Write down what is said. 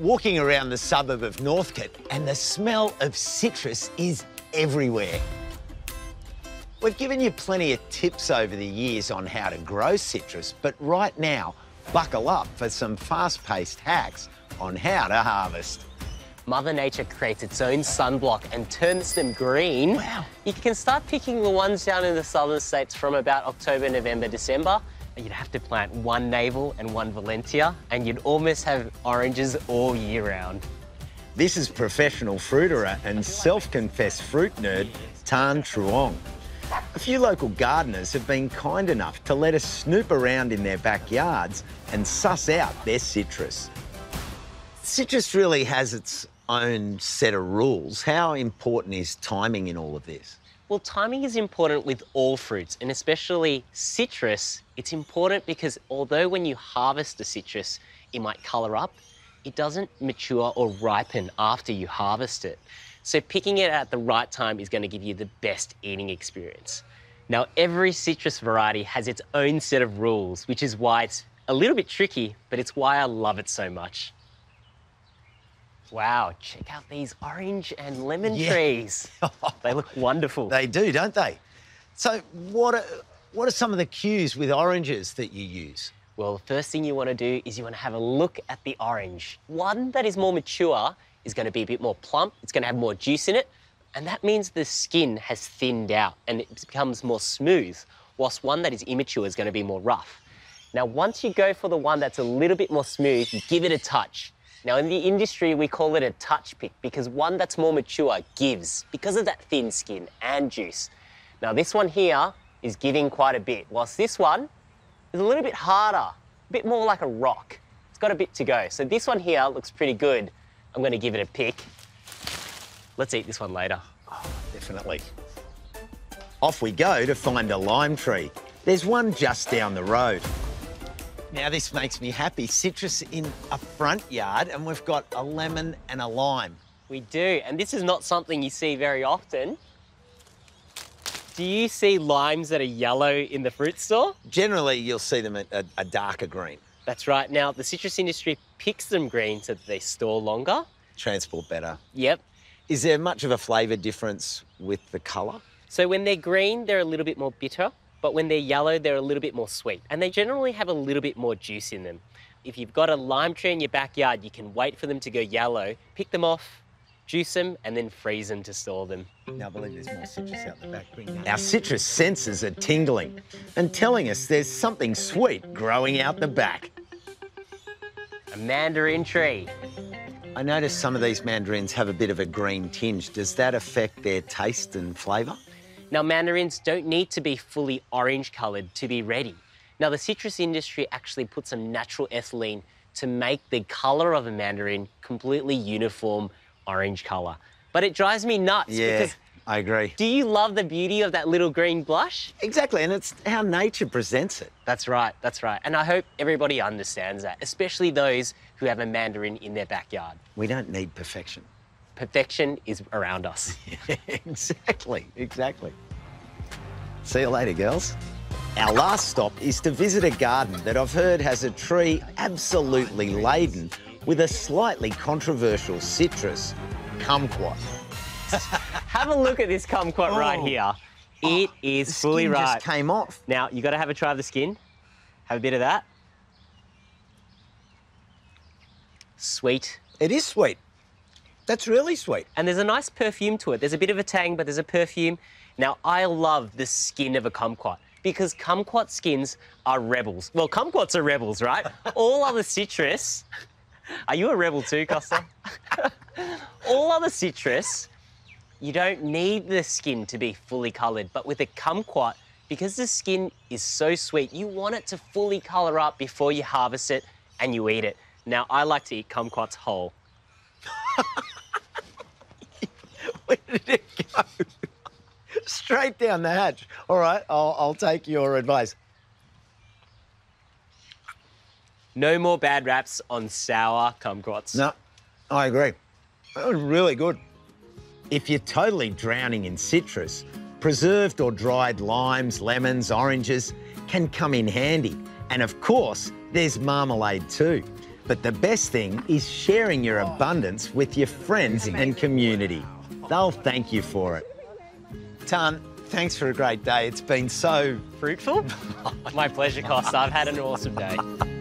walking around the suburb of Northcote and the smell of citrus is everywhere. We've given you plenty of tips over the years on how to grow citrus, but right now, buckle up for some fast-paced hacks on how to harvest. Mother Nature creates its own sunblock and turns them green. Wow. You can start picking the ones down in the southern states from about October, November, December. You'd have to plant one navel and one Valencia, and you'd almost have oranges all year round. This is professional fruiterer and self-confessed fruit nerd, Thanh Truong. A few local gardeners have been kind enough to let us snoop around in their backyards and suss out their citrus. Citrus really has its own set of rules. How important is timing in all of this? Well, timing is important with all fruits, and especially citrus. It's important because although when you harvest the citrus, it might colour up, it doesn't mature or ripen after you harvest it. So picking it at the right time is going to give you the best eating experience. Now, every citrus variety has its own set of rules, which is why it's a little bit tricky, but it's why I love it so much. Wow, check out these orange and lemon Yeah. trees. they look wonderful. They do, don't they? So what are, what are some of the cues with oranges that you use? Well, the first thing you want to do is you want to have a look at the orange. One that is more mature is going to be a bit more plump, it's going to have more juice in it, and that means the skin has thinned out and it becomes more smooth, whilst one that is immature is going to be more rough. Now, once you go for the one that's a little bit more smooth, you give it a touch. Now, in the industry, we call it a touch pick because one that's more mature gives because of that thin skin and juice. Now, this one here is giving quite a bit, whilst this one is a little bit harder, a bit more like a rock. It's got a bit to go. So this one here looks pretty good. I'm going to give it a pick. Let's eat this one later. Oh, definitely. Off we go to find a lime tree. There's one just down the road. Now this makes me happy. Citrus in a front yard and we've got a lemon and a lime. We do, and this is not something you see very often. Do you see limes that are yellow in the fruit store? Generally, you'll see them at a, a darker green. That's right. Now, the citrus industry picks them green so that they store longer. Transport better. Yep. Is there much of a flavour difference with the colour? So when they're green, they're a little bit more bitter, but when they're yellow, they're a little bit more sweet. And they generally have a little bit more juice in them. If you've got a lime tree in your backyard, you can wait for them to go yellow, pick them off, juice them, and then freeze them to store them. Now, I believe there's more citrus out the back. Our citrus senses are tingling and telling us there's something sweet growing out the back. A mandarin tree. I notice some of these mandarins have a bit of a green tinge. Does that affect their taste and flavour? Now, mandarins don't need to be fully orange coloured to be ready. Now, the citrus industry actually put some natural ethylene to make the colour of a mandarin completely uniform orange colour. But it drives me nuts Yeah, because I agree. do you love the beauty of that little green blush? Exactly, and it's how nature presents it. That's right, that's right. And I hope everybody understands that, especially those who have a mandarin in their backyard. We don't need perfection. Perfection is around us. exactly, exactly. See you later, girls. Our last stop is to visit a garden that I've heard has a tree absolutely laden with a slightly controversial citrus, kumquat. have a look at this kumquat right Oh. here. It oh, is The fully skin ripe. just came off. Now, you got to have a try of the skin. Have a bit of that. Sweet. It is sweet. That's really sweet. And there's a nice perfume to it. There's a bit of a tang, but there's a perfume. Now, I love the skin of a kumquat because kumquat skins are rebels. Well, kumquats are rebels, right? All other citrus. Are you a rebel too, Costa? All other citrus, you don't need the skin to be fully coloured, but with a kumquat, because the skin is so sweet, you want it to fully colour up before you harvest it and you eat it. Now, I like to eat kumquats whole. Where did it go? Straight down the hatch. All right, I'll, I'll take your advice. No more bad raps on sour kumquats. No, I agree. That was really good. If you're totally drowning in citrus, preserved or dried limes, lemons, oranges can come in handy. And of course, there's marmalade too. But the best thing is sharing your abundance with your friends and community. They'll thank you for it. Thanh, thanks for a great day. It's been so Fruitful? My pleasure, Costa. I've had an awesome day.